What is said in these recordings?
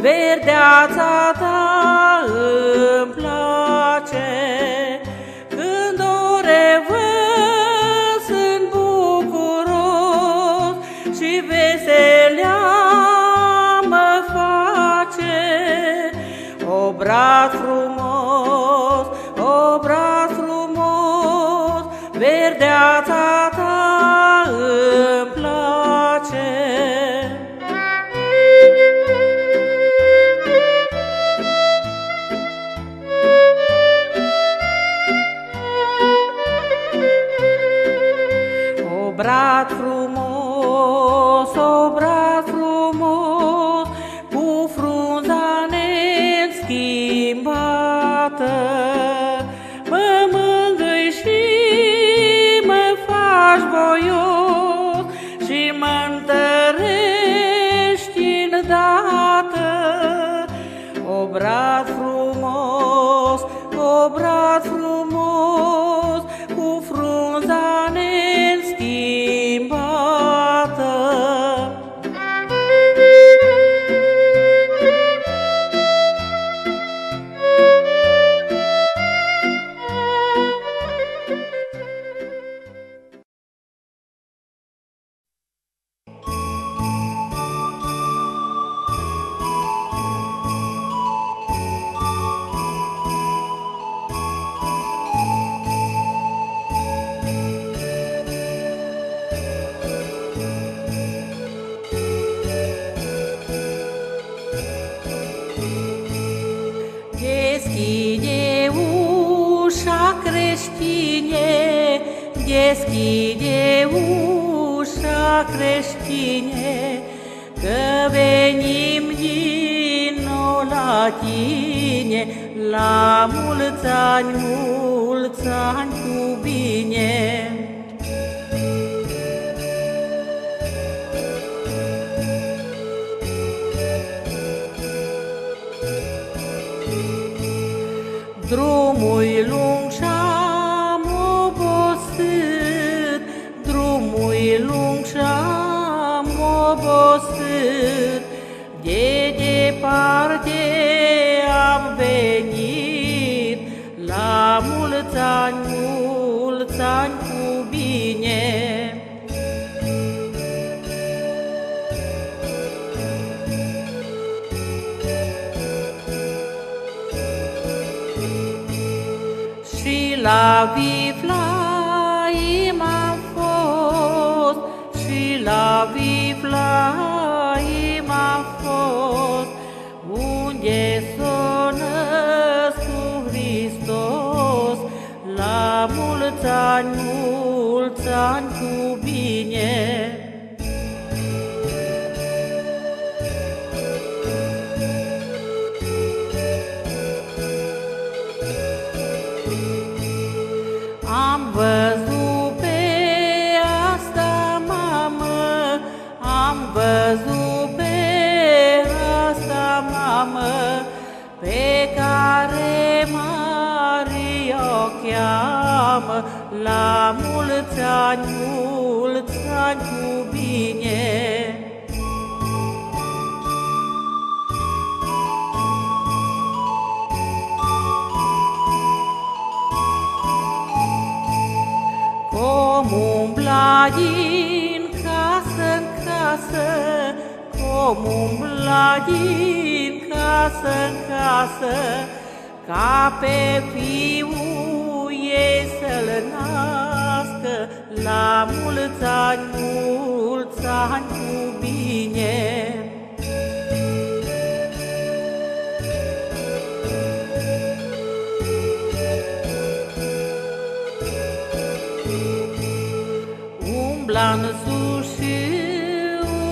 verdeața ta îmi place. Deschide ușa creștine, Că venim din nou la tine, La mulți ani la Vivlaim am fost, și la Vivlaim am fost, unde s-a născut Hristos, la mulți ani, mulți ani cu bine. ani mulți bine. Cum umbla din casă în casă, cum umbla din casă în casă, ca pe fiul La mulți ani, mulți ani cu bine. Umbla în sus și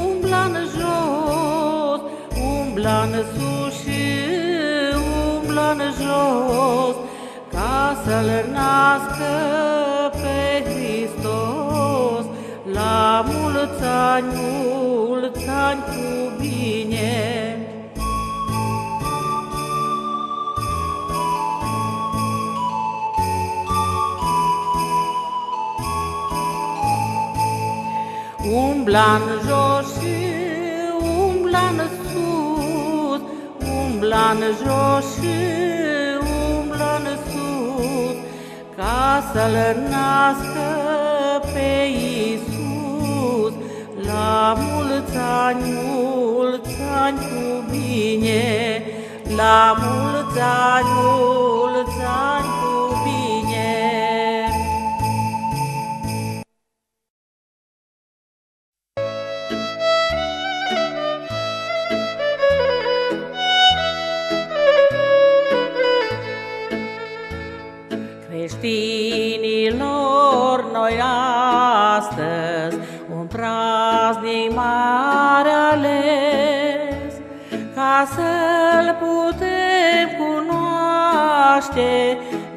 umbla în jos. Umbla în sus și umbla în jos. Ca să-l nască La mulți ani, mulți ani cu bine. Umbla-n jos și umbla-n sus, umbla-n jos și umbla-n sus, ca să-L nască mulți ani, mulți ani cu bine, la mulți ani, mulți ani cu bine. Creștinilor, noi astăzi un praznic mare ales, ca să-L putem cunoaște,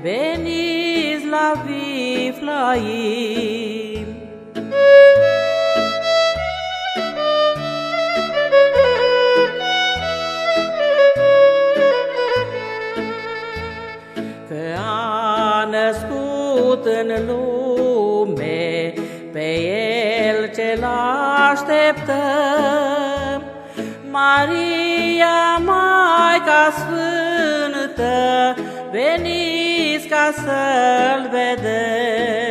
veniți la Viflaim. că a născut în lume, pe El ce-L așteptăm. Maria, Maica Sfântă, veniți ca să-L vedem.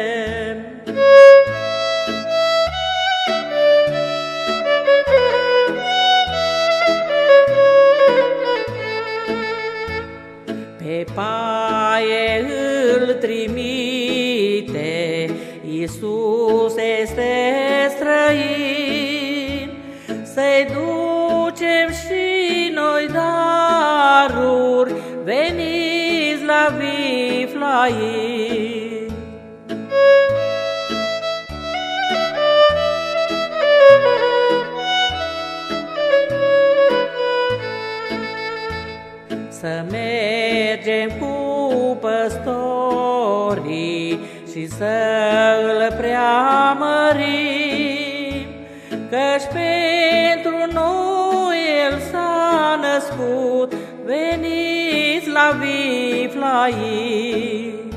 Viflaim. Să mergem cu păstorii și să îl preamărim, Căci pentru noi El s-a născut, veniți la Viflaim.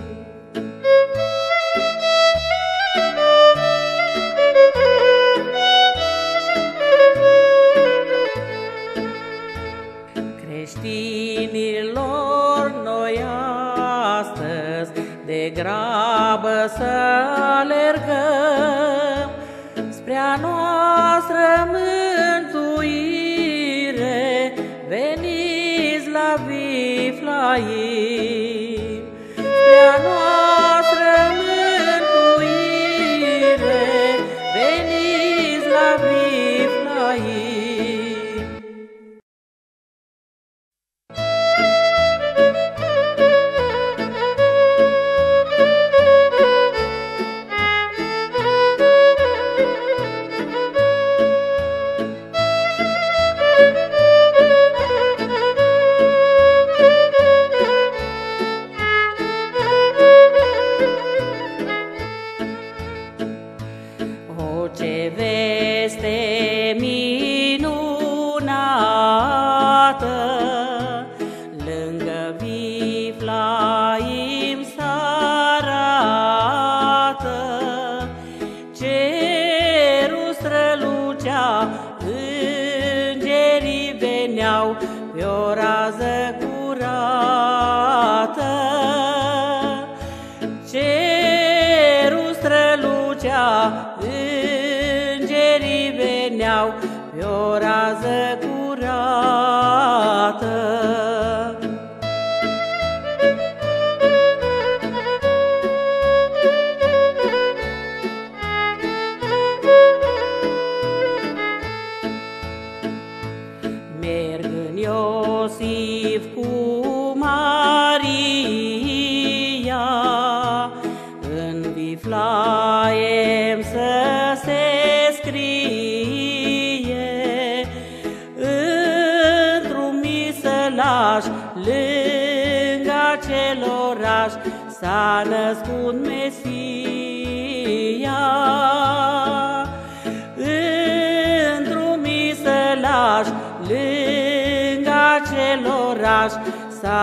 Creștinilor, noi astăzi de grabă să alergăm spre a noastră mântuire, veniți la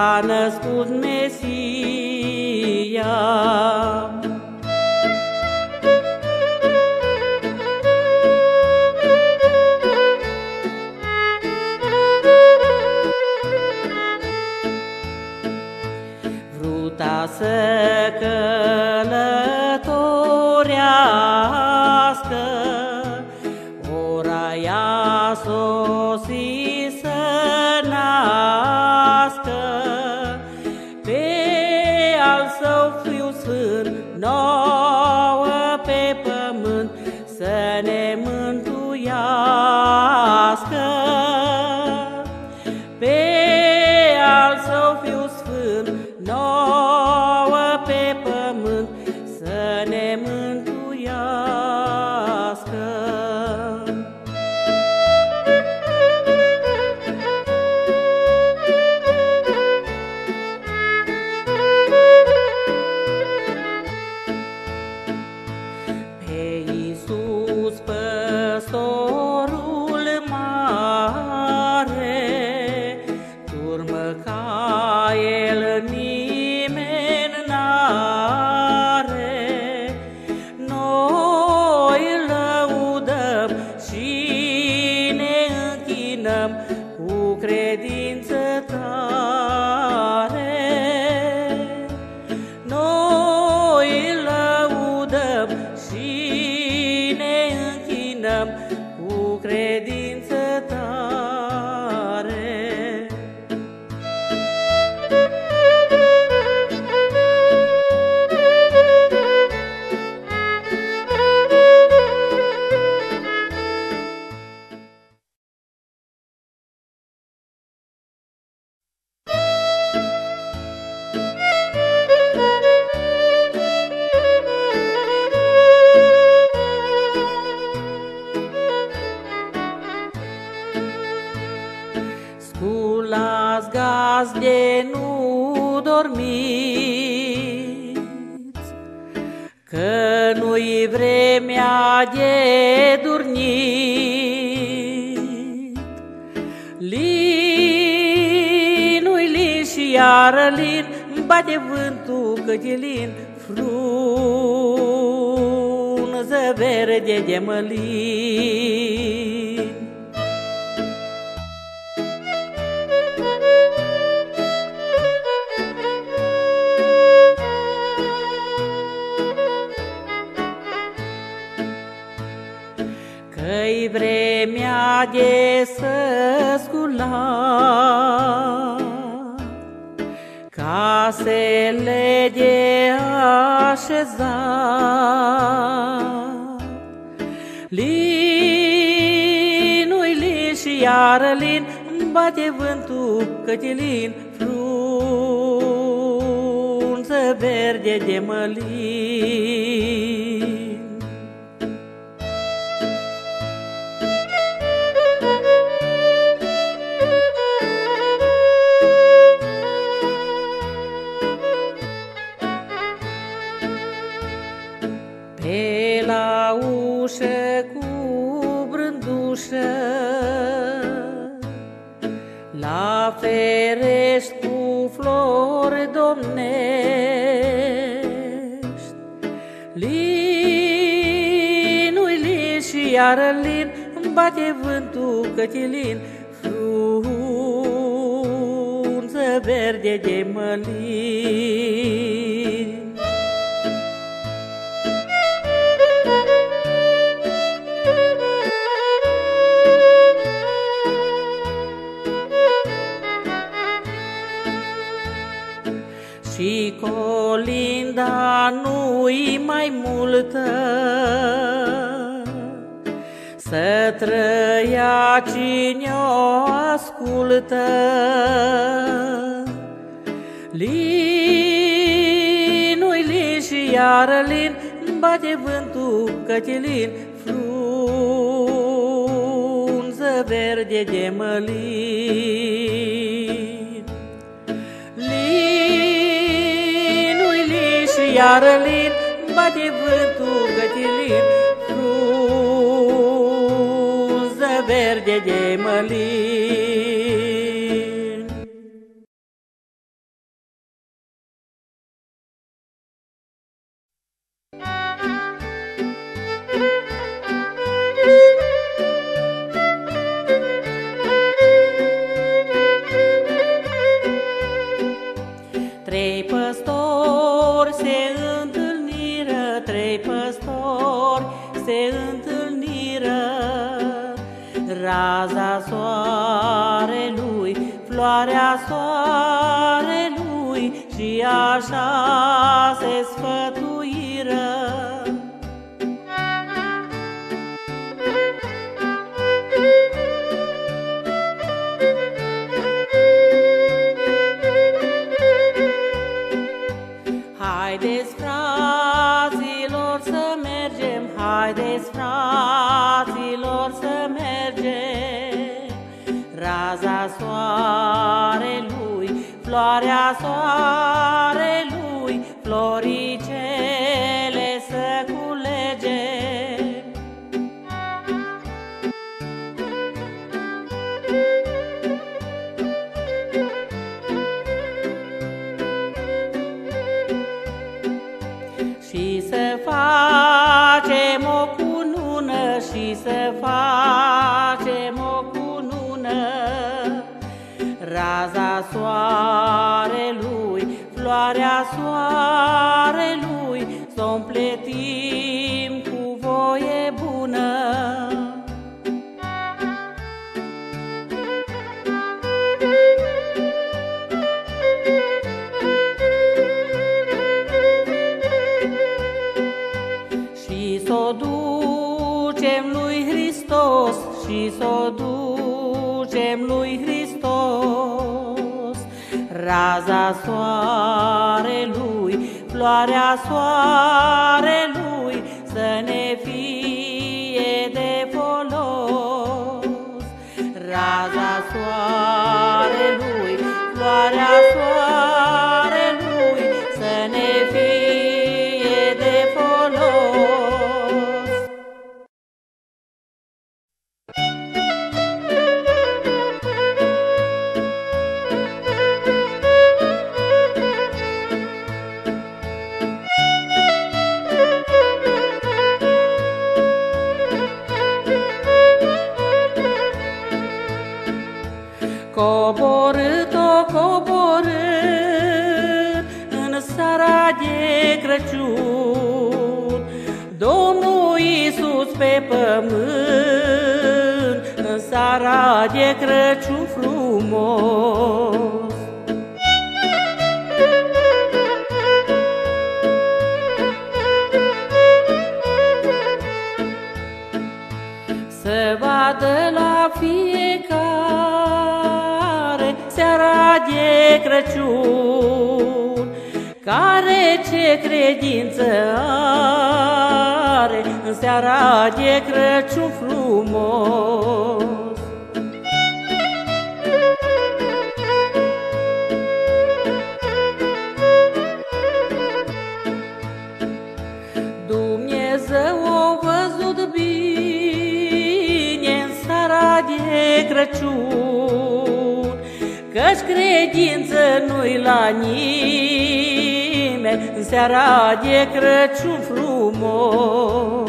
s-a născut Mesia. casele de așezat. Linui lin și iar lin, bate vântul cătilin, frunză verde de mălin. Carolin Îmi bate vântul cătilin. Frunză verde de mălin. Și colinda nu-i mai multă. Să trăia cine o ascultă. Linui lin și iară lin, bate vântul cătilin, frunză verde de mălin. Linui lin și iară lin, verde așa se sfătuiră. Haideți, fraților, să mergem, haideți, fraților, să mergem. Raza soarelui, floarea soarelui, floricele Raza soarelui, floarea soarelui Să ne fie de folos. Raza soarelui, floarea soarelui de Crăciun frumos. Să vadă la fiecare seara de Crăciun Care ce credință are în seara de Crăciun frumos de Crăciun, Căci credință nu-i la nimeni în seara de Crăciun frumos.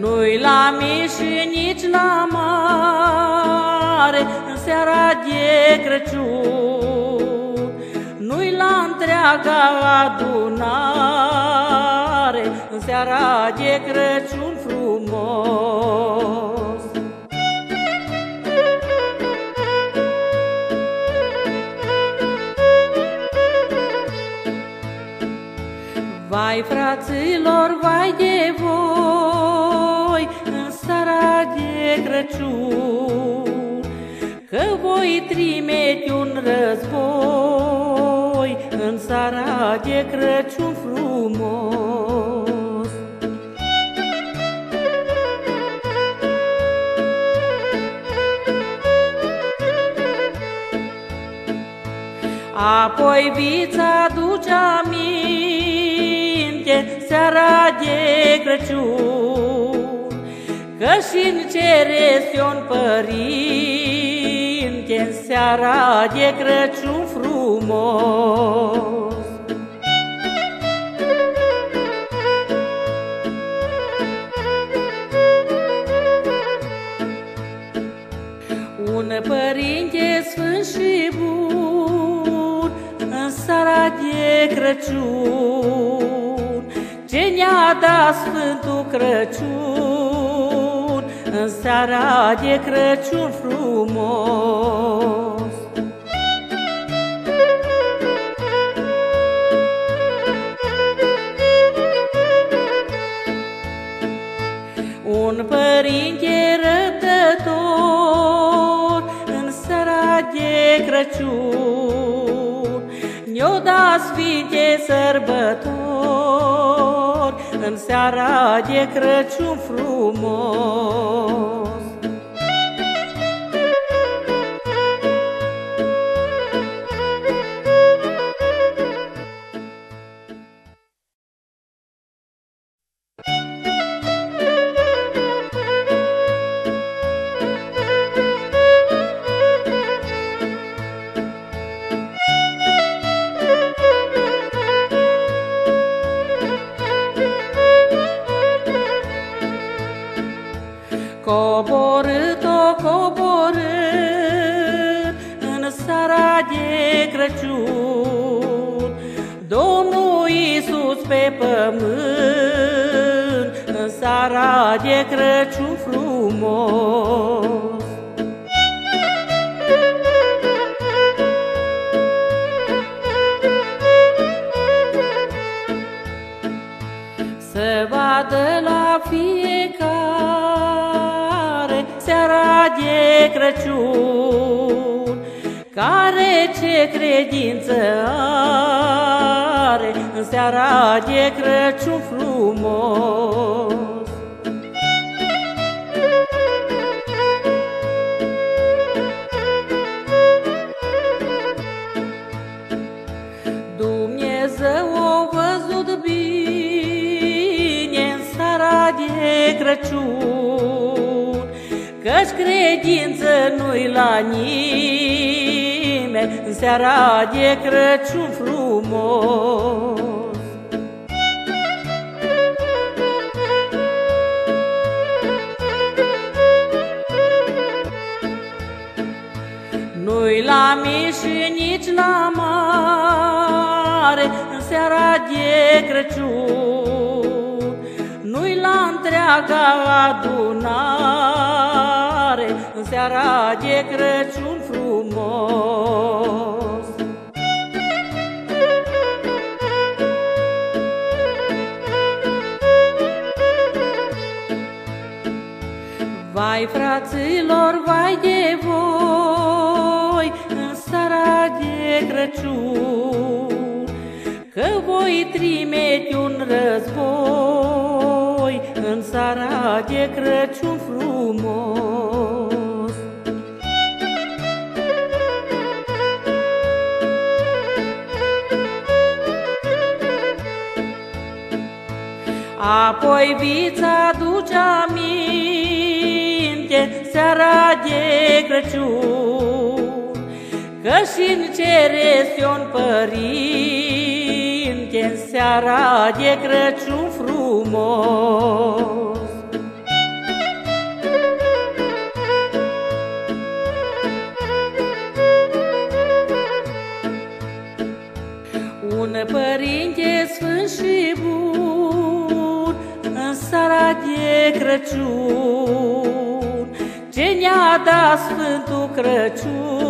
Nu-i la mic și nici la mare În seara de Crăciun Nu-i la întreaga adunare. În seara de Crăciun frumos. Vai fraților, vai de voi În seara de Crăciun Că voi trimite un război în seara de Crăciun frumos. Apoi vi-ți aduce aminte seara de Crăciun, Că și-n cere un părinte în seara de Crăciun frumos. Un părinte sfânt și bun în seara de Crăciun, Ce ne-a dat Sfântul Crăciun în seara de Crăciun frumos. Un părinte răbdător în seara de Crăciun Ne-o da sfinte sărbători în seara de Crăciun frumos. Coborât-o coborât în seara de Crăciun, Domnul Iisus pe pământ, în seara de Crăciun frumos. Crăciun, Care ce credință are în seara de Crăciun frumos. Credință nu-i la nimeni. În seara de Crăciun frumos. Nu-i la mic și nici la mare în seara de Crăciun, Nu-i la întreaga adunare în seara de Crăciun frumos. Vai fraților, vai de voi în seara de Crăciun, Că voi trimite un război în seara de Crăciun frumos. Apoi vi-ți aduce aminte seara de Crăciun, Că și-n cere un părinte în seara de Crăciun frumos. Un părinte sfânt și bun în seara de Crăciun, Ce ne-a dat Sfântul Crăciun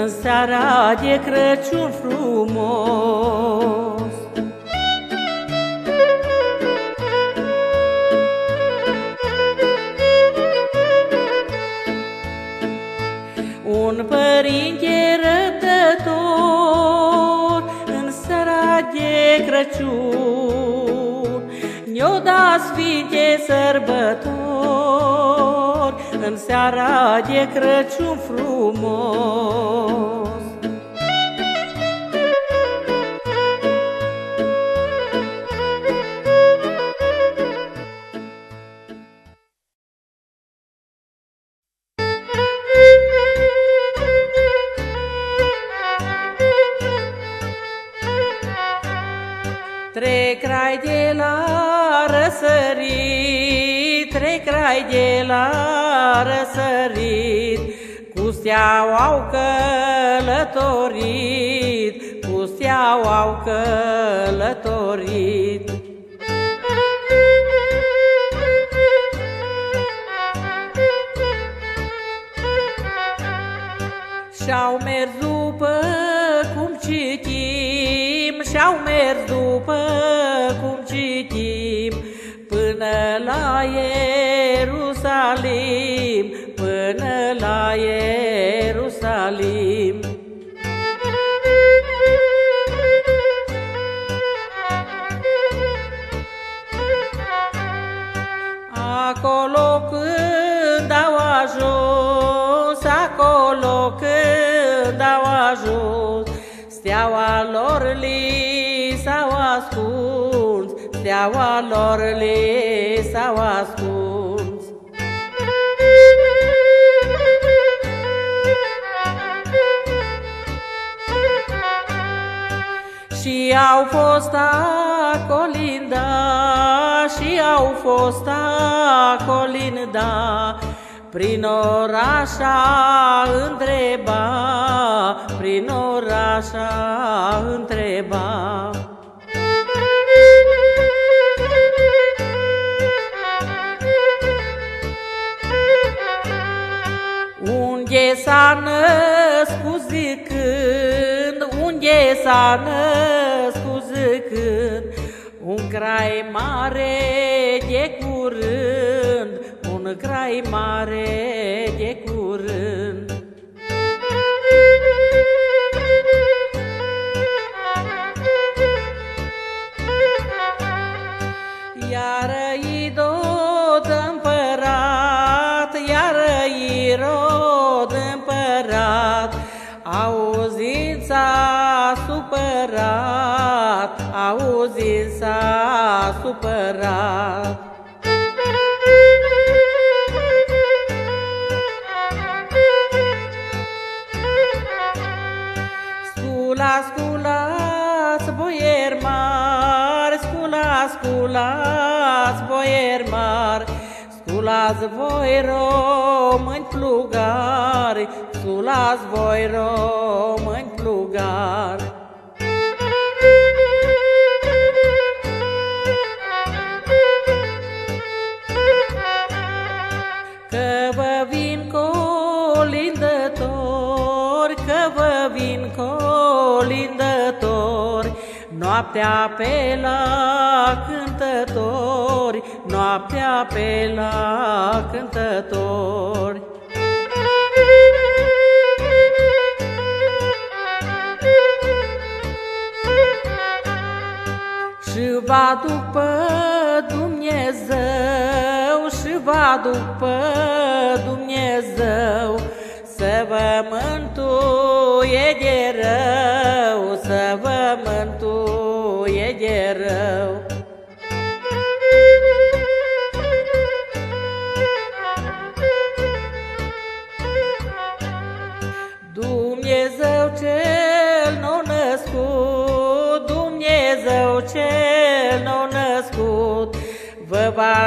în seara de Crăciun frumos. un părinte răbdător în seara de Crăciun. Ne-o da sfinte sărbători în seara de Crăciun frumos. Steaua au călătorit, cu steaua au călătorit. Și-au mers după cum citim, Și-au mers după cum citim, Până la Ierusalim, până la Ierusalim. Acolo când au ajuns, acolo când au ajuns, Steaua lor li s-au ascuns, steaua lor li s-au ascuns. Au fost acolinda, și au fost acolinda, prin orașa întreba, prin orașa întreba. Unde s-a născut zicând, unde s-a născut zicând, un grai mare de curând, un grai mare de curând. Sculați voi români plugari, sculați voi români plugari. Că vă vin colindători, că vă vin colindători, Noaptea pe la cântători, noaptea pe la cântători. Și va după Dumnezeu, și va după Dumnezeu, Să vă mântuie de rău, să vă mântuie de rău.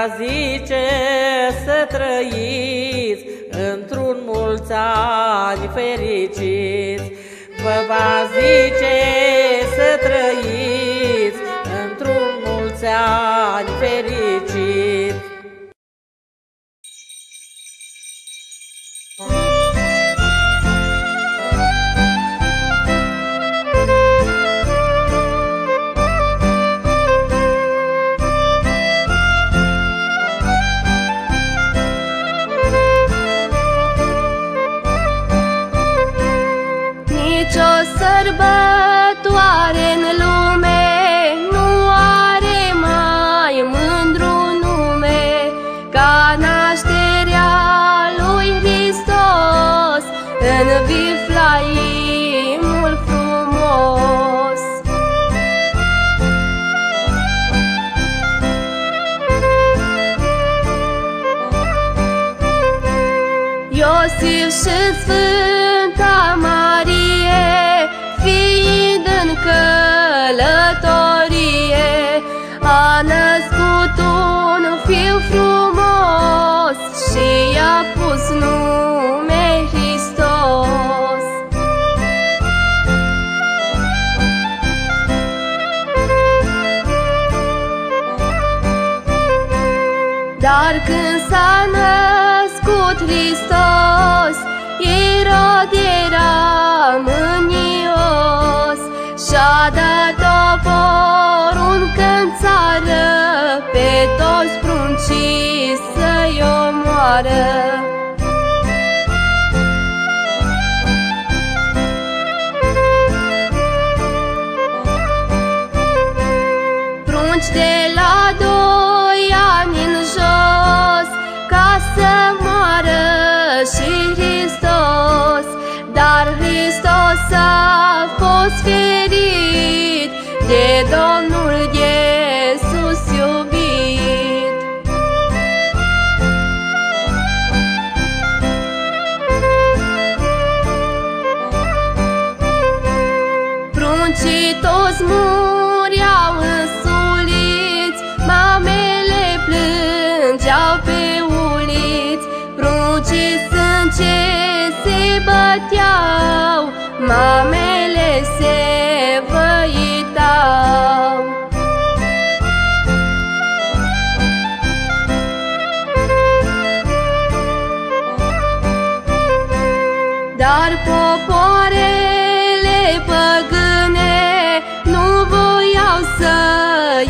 Vă va zice să trăiți într-un mulți ani fericiți. Vă va zice să trăiți într-un mulți ani fiu și Sfânta Marie, fiind în călătorie, a născut un fiu frumos și i-a pus nume Hristos. Dar când s-a născut, Și-a dat o poruncă în țară Pe toți pruncii să-i omoară. Prunci de la doi ani în jos Ca să moară și Hristos. Dar Hristos a fost ferit De Domnul Iisus iubit. Pruncii toți mureau însuliți Mamele plângeau pe uliți. Pruncii sânge se băteau Mamele se Dar popoarele păgâne nu voiau să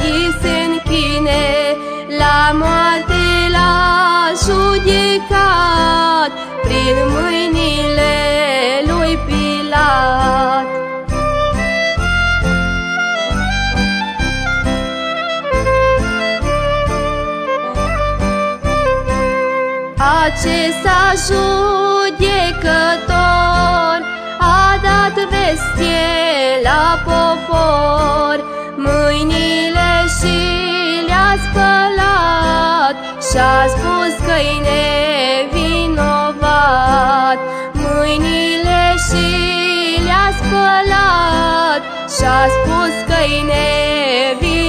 îi se închine. La moarte l-a judecat prin mâinile lui Pilat. Acesta judecător a dat vestie la popor. Mâinile și le-a spălat Și-a spus că-i nevinovat. Mâinile și le-a spălat Și-a spus că-i nevinovat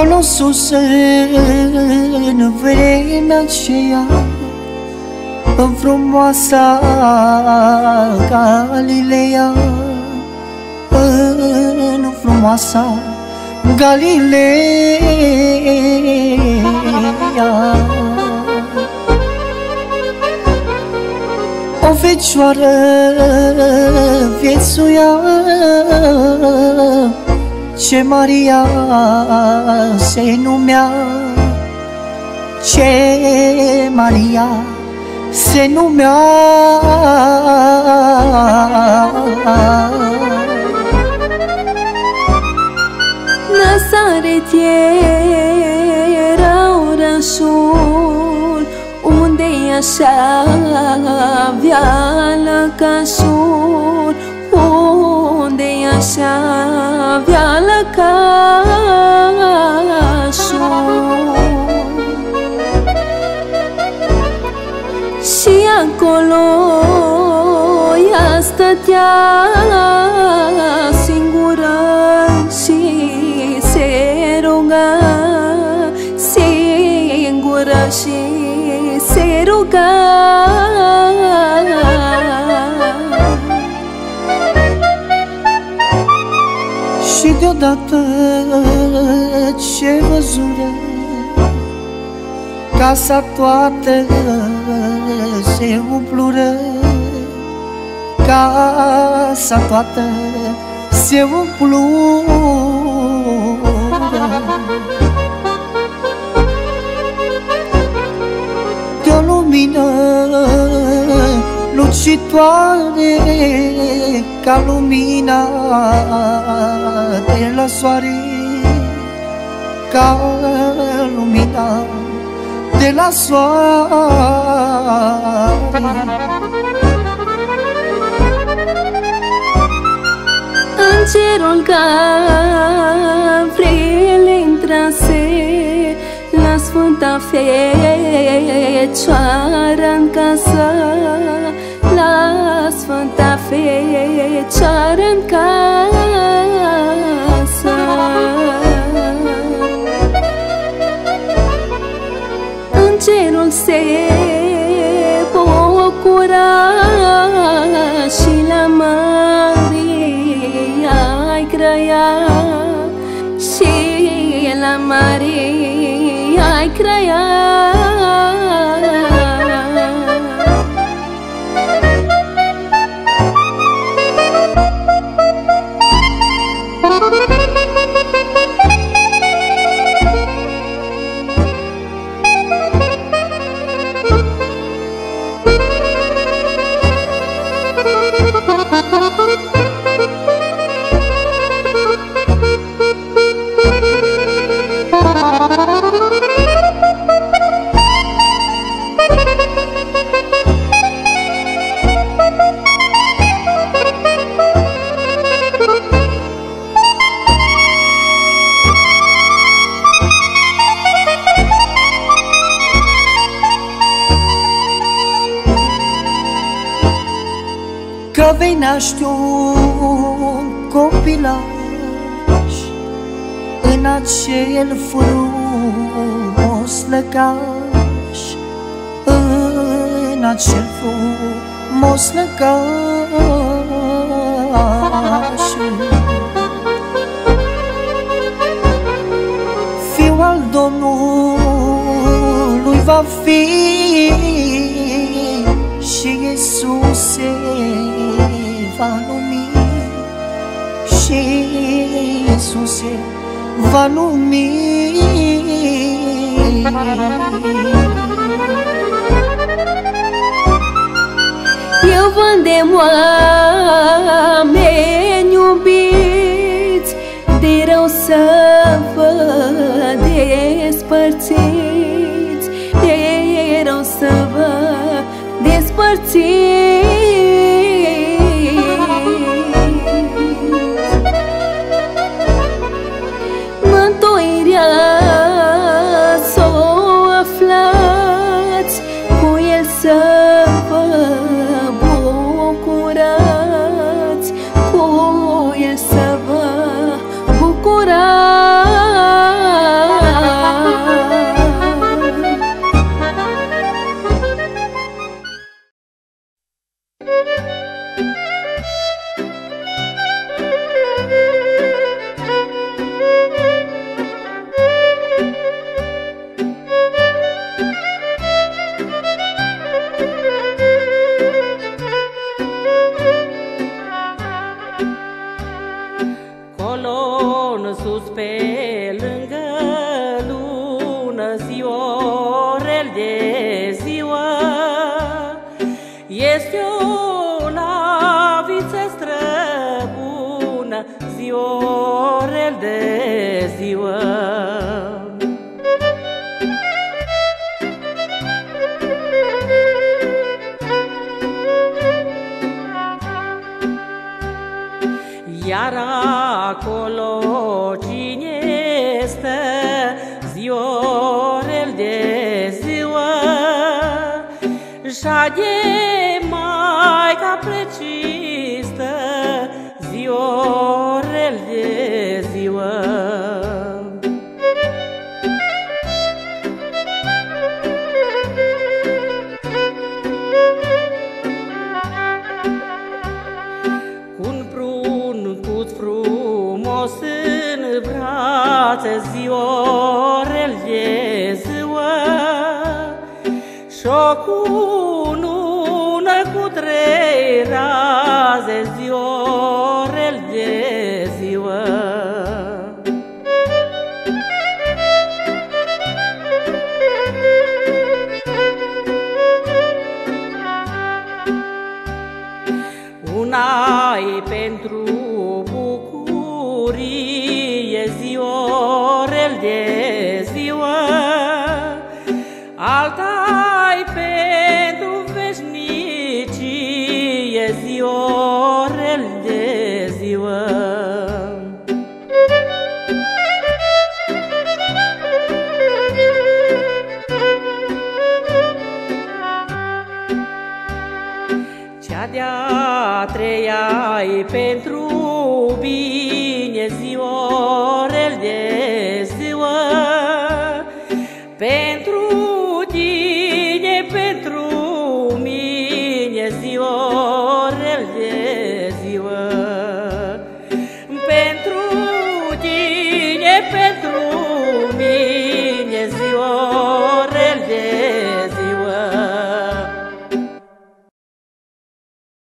Acolo sus în vremea aceea În frumoasa Galileea În frumoasa Galileea O fecioară viețuia ce Maria se numea Ce Maria se numea. Nazaret era orașul Unde așa avea lăcașul Unde așa avea stătea singură și se ruga Singură și se ruga. Și deodată ce văzură Casa toată se umplură casa toată se umplură. De o lumină lucitoare Ca lumina de la soare Ca lumina de la soare În cerul cavrele intrase La Sfânta Fecioară în casă La Sfânta Fecioară în casă Că vei naște un copilaș În acel frumos lăcaș În acel frumos lăcaș. Fiul al Domnului va fi și Iisus se va numi Și Iisus se va numi Eu vândem oameni iubiți De rău să vă despărțiți De rău să vă despărțiți brațe Ziorel de ziua. Și-o cunună cu trei rate ziorel